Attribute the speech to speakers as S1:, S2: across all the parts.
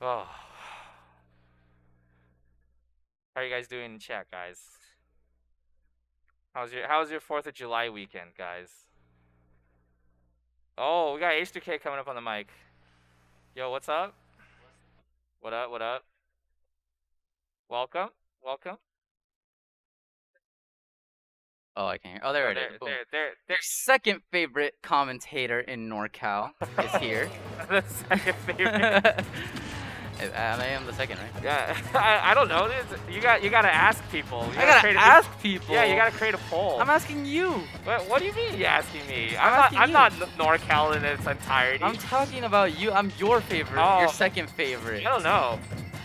S1: Oh. How are you guys doing in chat, guys? How's your How's your Fourth of July weekend, guys? Oh, we got H2K coming up on the mic. Yo, what's up? What up? What up? Welcome, welcome.
S2: Oh, I can't hear. Oh, there
S1: Oh,
S2: it
S1: there,
S2: is.
S1: There, there,
S2: Their second favorite commentator in NorCal is here.
S1: the second favorite.
S2: I I am the second, right?
S1: Yeah, I, I don't know. It's- You got you gotta ask people. You
S2: I gotta
S1: create a-
S2: ask people.
S1: Yeah, you gotta create a poll.
S2: I'm asking you.
S1: What, what do you mean you asking me?
S2: I'm
S1: I'm,
S2: asking
S1: not. I'm
S2: you.
S1: not N- NorCal in its entirety.
S2: I'm talking about you. I'm your favorite.
S1: Oh.
S2: Your second favorite.
S1: I don't know.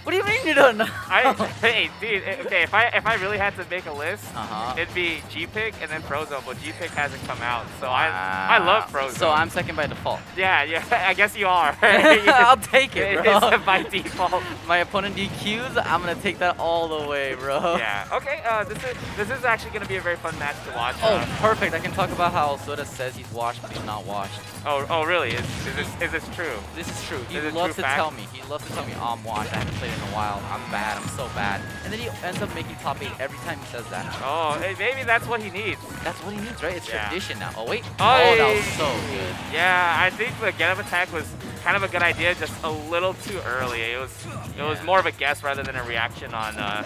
S2: What do you mean you don't know?
S1: I hey dude. eh, Okay, if I if I really had to make a list,
S2: Uh huh.
S1: it'd be G-Pick and then Frozone, but G-Pick hasn't come out, so I I love Frozone.
S2: So I'm second by default.
S1: Yeah, yeah. I guess you are.
S2: I'll take it,
S1: It
S2: bro.
S1: is by default.
S2: My opponent DQs. I'm gonna take that all the way, bro.
S1: Yeah. Okay. Uh, this is this is actually gonna be a very fun match to watch.
S2: Oh,
S1: Uh,
S2: perfect. I can talk about how Soda says he's washed, but he's not washed.
S1: oh, oh, really? Is, is this is this true?
S2: This is true. He
S1: Is
S2: loves
S1: true
S2: to
S1: fact?
S2: tell me. He loves to tell me, I'm washed. I haven't played in a while. I'm bad. I'm so bad. And then he ends up making top eight every time he says that.
S1: Oh, hey, maybe that's what he needs.
S2: That's what he needs, right? It's
S1: Yeah.
S2: tradition now. Oh, wait.
S1: Oh,
S2: Oh, that
S1: yeah.
S2: was so good.
S1: Yeah, I think the get up attack was kind of a good idea, just a little too early. It was it was more of a guess rather than a reaction on uh,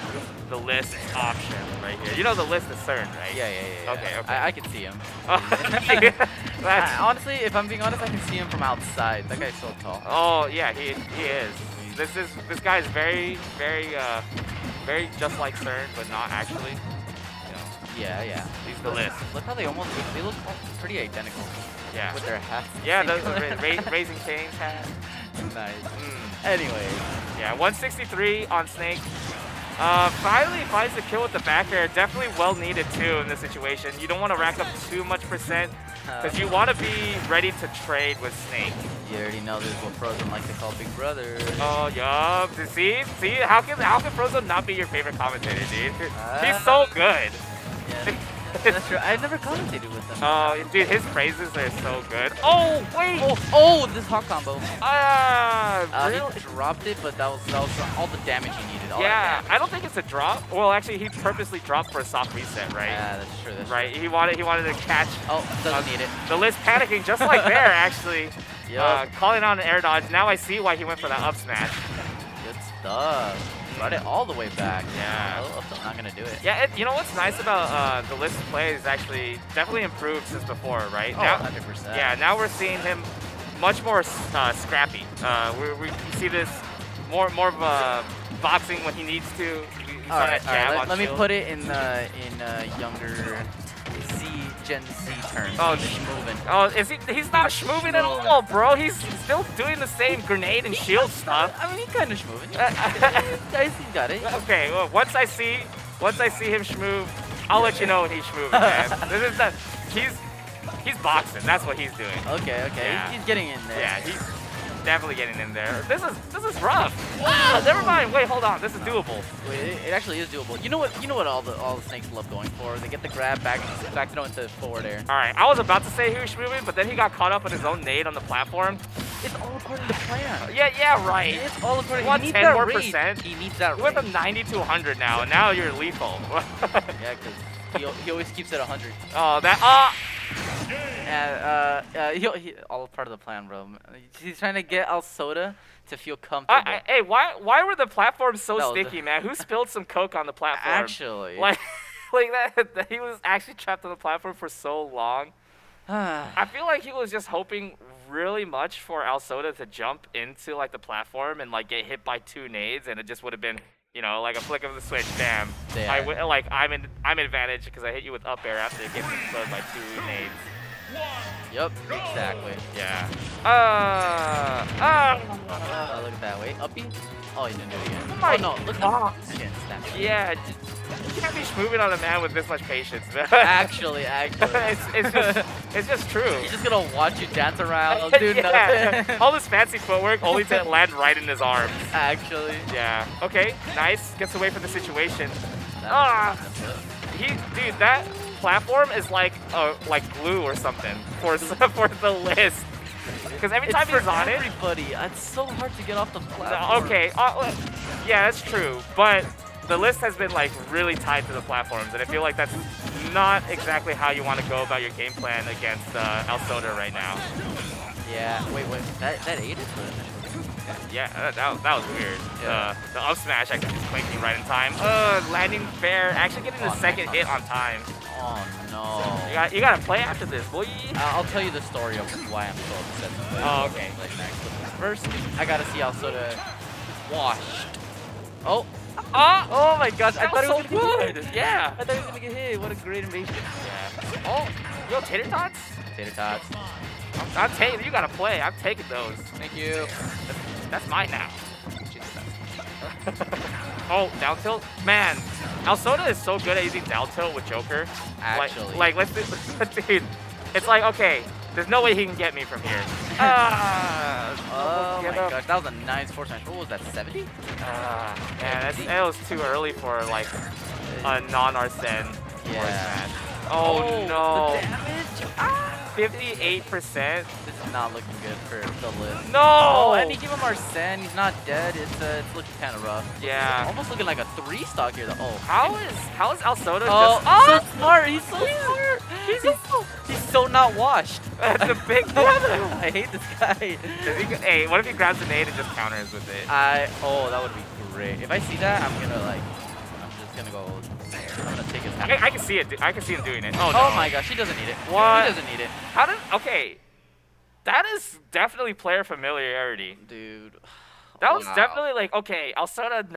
S1: the list option right here. You know the list is CERN, right?
S2: Yeah, yeah, yeah. yeah.
S1: Okay, okay.
S2: I, I can see him. I- honestly, if I'm being honest, I can see him from outside. That guy's so tall.
S1: oh yeah, he he is. This is this guy is very very uh very just like CERN, but not actually. You know,
S2: Yeah, yeah.
S1: he's the list.
S2: Look how they almost look, they look pretty identical
S1: Yeah.
S2: with their hats.
S1: Yeah, those are ra- ra- Raising Cane's hat.
S2: nice.
S1: Mm.
S2: Anyway,
S1: Yeah, 163 on Snake. Uh, finally finds the kill with the back air. Definitely well needed too in this situation. You don't want to rack up too much percent because you want to be ready to trade with Snake.
S2: you already know this is what Frozone like to call Big Brother.
S1: Oh, yup. See, see, how can how can Frozone not be your favorite commentator, dude? He's so good.
S2: Yeah, that's true. I've never commentated with them.
S1: Oh, dude, his phrases are so good. Oh, wait.
S2: oh, oh, this hot combo.
S1: Ah,
S2: Uh,
S1: really?
S2: He dropped it, but that was that was all the damage he needed.
S1: Yeah, I don't think it's a drop. Well, actually, he purposely dropped for a soft reset, right?
S2: Yeah, that's true. That's
S1: Right. He wanted he wanted to catch
S2: Oh, doesn't
S1: Uh,
S2: need it.
S1: the list panicking just like there, actually.
S2: Yup.
S1: Uh, calling out an air dodge. Now I see why he went for that up smash.
S2: Good stuff. Brought it all the way back.
S1: Yeah.
S2: Oh, I'm not gonna do it.
S1: Yeah, it, you know what's nice about uh, the list play is actually definitely improved since before, right?
S2: Oh,
S1: now,
S2: 100%.
S1: yeah, now we're seeing him much more uh, scrappy. Uh, we, we see this more more of a boxing when he needs to. We- we saw
S2: All right, all right. Let, let me put it in uh, in uh, younger Gen Z terms.
S1: Oh,
S2: He's moving.
S1: Oh, is he? He's not schmoving at all, bro. He's still doing the same grenade and shield stuff.
S2: I mean, he kind of moving.
S1: Uh,
S2: Guys, he got it.
S1: Okay, well, once I see, once I see him schmoove, I'll let you know when he's schmooving, man. this is the, he's, he's boxing. That's what he's doing.
S2: Okay, okay.
S1: Yeah.
S2: He's getting in there.
S1: Yeah, he's definitely getting in there. This is, this is rough. Ah, never mind. Wait, hold on. This is doable.
S2: Wait, it, it actually is doable. You know what? You know what all the all the snakes love going for? They get the grab back, back throw into forward air.
S1: All right, I was about to say schmooving, but then he got caught up in his own nade on the platform.
S2: It's all according to plan.
S1: Yeah, yeah, right.
S2: It's all according.
S1: Want
S2: he needs
S1: 10
S2: that
S1: more
S2: rage.
S1: percent?
S2: He needs that. Rage.
S1: from 90 to 100 now, and now you're lethal.
S2: Yeah, because he, he always keeps it 100.
S1: oh, that, ah!
S2: And uh, uh he, he, all part of the plan, bro. He's trying to get Alsoda to feel comfortable.
S1: I, I, hey, why, why were the platforms so
S2: was-
S1: sticky, man? Who spilled some coke on the platform?
S2: Actually,
S1: like like that, that he was actually trapped on the platform for so long. I feel like he was just hoping really much for Alsoda to jump into like the platform and like get hit by two nades, and it just would have been you know like a flick of the switch, bam.
S2: Yeah.
S1: I w- like I'm in I'm in advantage because I hit you with up air after it gets exploded by two nades.
S2: Yep, exactly.
S1: Yeah. Uh. Uh.
S2: Oh, look at that. Wait, uppy? Oh, he didn't do it again.
S1: Oh
S2: oh, no, look at snap.
S1: Yeah. You can't be moving on a man with this much patience, man.
S2: Actually, actually.
S1: it's, it's just it's just true.
S2: He's just gonna watch you dance around, do
S1: Yeah.
S2: nothing.
S1: All this fancy footwork only to land right in his arms.
S2: Actually.
S1: Yeah. Okay. Nice. Gets away from the situation.
S2: That-
S1: Ah. He, dude, that platform is like uh, like glue or something for for the list. Because every
S2: It's
S1: time
S2: for
S1: he's on it,
S2: everybody. It's so hard to get off the platform.
S1: okay, uh, yeah, that's true. But the list has been like really tied to the platforms, and I feel like that's not exactly how you want to go about your game plan against uh, Alsoda right now.
S2: Yeah. Wait, wait. That that aided for.
S1: Yeah, that, that, that was weird.
S2: Yeah.
S1: The, the up smash actually just clinking right in time. Uh, landing fair, actually getting the
S2: Oh,
S1: second hit on time.
S2: Oh no.
S1: You got you gotta play after this, boy.
S2: Uh, I'll tell you the story of why I'm so upset.
S1: Oh, okay.
S2: First, I gotta see Alsoda washed. Oh.
S1: Oh,
S2: Oh my gosh! I thought it
S1: so
S2: was gonna
S1: good. Yeah.
S2: I thought he was gonna get hit. What a great invasion.
S1: Yeah. Oh, yo, tater tots.
S2: Tater tots.
S1: I'm, I'm taking. You gotta play. I'm taking those.
S2: Thank you.
S1: That's mine now. oh, down tilt? Man, Alsoda is so good at using down tilt with Joker.
S2: Actually.
S1: Like, like let's do, dude, it's like, okay, there's no way he can get me from here. Ah,
S2: Oh my
S1: up.
S2: gosh, that was a nice force smash. What was that? 70?
S1: Ah, man, that's, that was too early for like a non-Arsene force
S2: Yeah.
S1: smash. Oh,
S2: The
S1: no.
S2: damage. Ah.
S1: 58%?
S2: This is not looking good for the list.
S1: No!
S2: Oh, and he gave him Arsene. He's not dead. It's uh, it's looking kind of rough.
S1: Yeah.
S2: Almost looking like a three stock here. Though. Oh.
S1: How is how is Alsoda
S2: Oh,
S1: just
S2: so smart. He's so smart. He's so, he's so not washed.
S1: That's a big brother.
S2: I hate this guy.
S1: He hey, what if he grabs a nade and just counters with it?
S2: I oh that would be great. If I see that, I'm gonna like I'm just gonna go. I'm gonna take his.
S1: I, I can see it. I can see him doing it. Oh,
S2: Oh my gosh, he doesn't need it.
S1: What?
S2: He doesn't need it,
S1: How did? Okay, that is definitely player familiarity.
S2: dude.
S1: That was
S2: Wow.
S1: definitely like okay. Alsoda